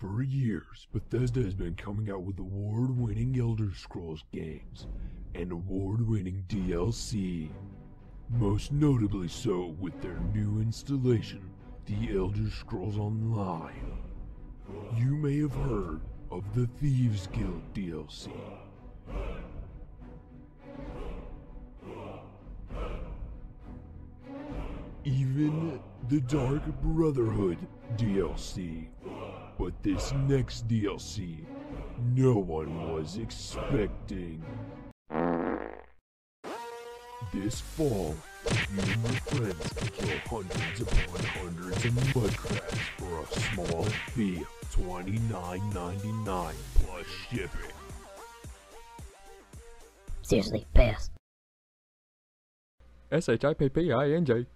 For years, Bethesda has been coming out with award-winning Elder Scrolls games and award-winning DLC. Most notably so with their new installation, The Elder Scrolls Online. You may have heard of the Thieves Guild DLC. Even the Dark Brotherhood DLC. But this next DLC, no one was expecting. This fall, you and your friends can kill hundreds upon hundreds of mudcrabs for a small fee of $29.99 plus shipping. Seriously, pass. S H I P P I N G.